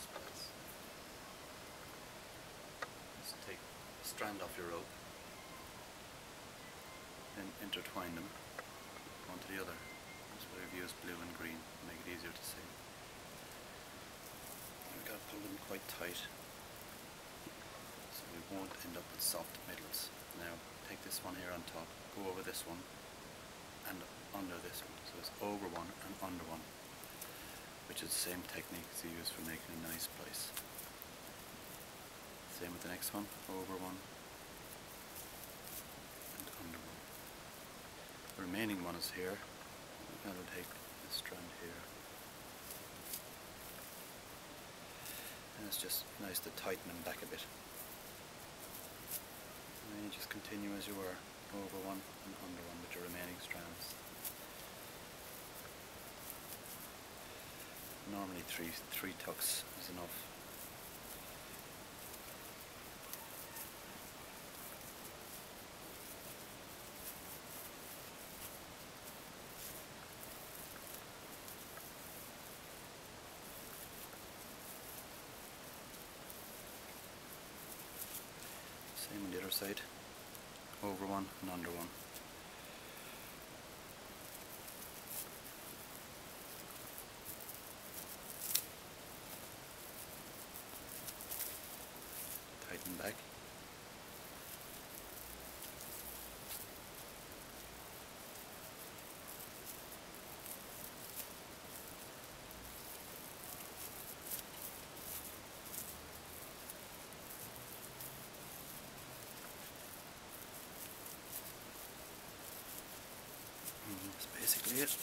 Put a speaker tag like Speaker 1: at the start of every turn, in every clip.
Speaker 1: nice place. Just take a strand off your rope, and intertwine them onto the other. That's why I've used blue and green to make it easier to see. We've got to pull them quite tight so we won't end up with soft middles. Now take this one here on top, go over this one and under this one. So it's over one and under one which is the same technique as you use for making an eye splice. Same with the next one, over one and under one. The remaining one is here. To take this strand here. And it's just nice to tighten them back a bit. And then you just continue as you were, over one and under one with your remaining strands. Normally three three tucks is enough. Same on the other side, over one and under one. Tighten back. Mm-hmm. that's basically it.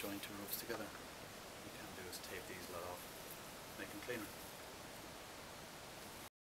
Speaker 1: Join two ropes together. What you can do is tape these lot off, make them cleaner.